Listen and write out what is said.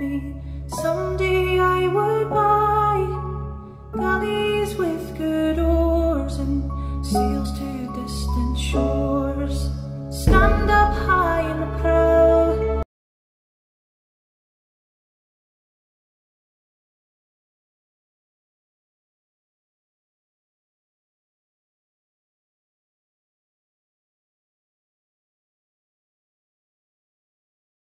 me. Someday I would buy galleys with good oars and sails to distant shores. Stand up high.